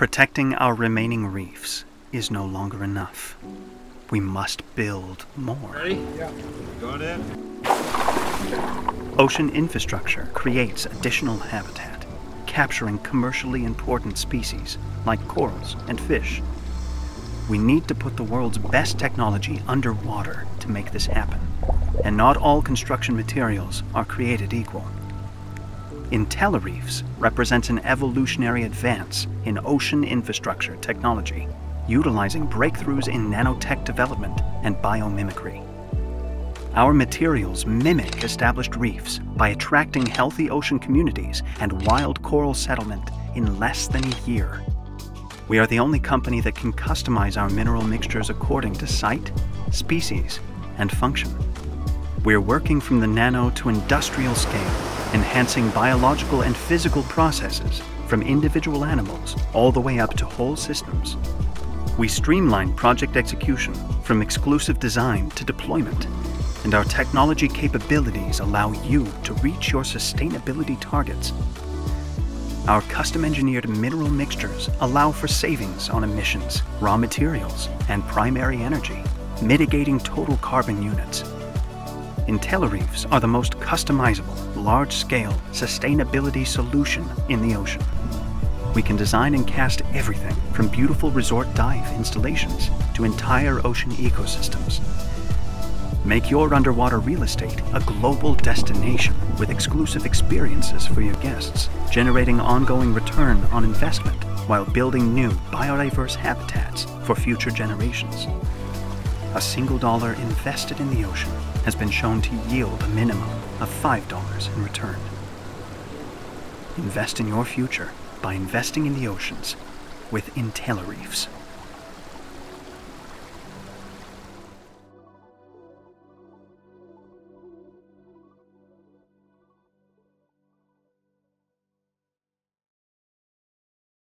Protecting our remaining reefs is no longer enough. We must build more. Ready? Yeah. Going in. Ocean infrastructure creates additional habitat, capturing commercially important species like corals and fish. We need to put the world's best technology underwater to make this happen, and not all construction materials are created equal. IntelliReefs represents an evolutionary advance in ocean infrastructure technology, utilizing breakthroughs in nanotech development and biomimicry. Our materials mimic established reefs by attracting healthy ocean communities and wild coral settlement in less than a year. We are the only company that can customize our mineral mixtures according to site, species, and function. We're working from the nano to industrial scale, enhancing biological and physical processes from individual animals all the way up to whole systems. We streamline project execution from exclusive design to deployment and our technology capabilities allow you to reach your sustainability targets. Our custom engineered mineral mixtures allow for savings on emissions, raw materials, and primary energy, mitigating total carbon units. IntelliReefs are the most customizable, large-scale sustainability solution in the ocean. We can design and cast everything from beautiful resort dive installations to entire ocean ecosystems Make your underwater real estate a global destination with exclusive experiences for your guests, generating ongoing return on investment while building new biodiverse habitats for future generations. A single dollar invested in the ocean has been shown to yield a minimum of $5 in return. Invest in your future by investing in the oceans with IntelliReefs.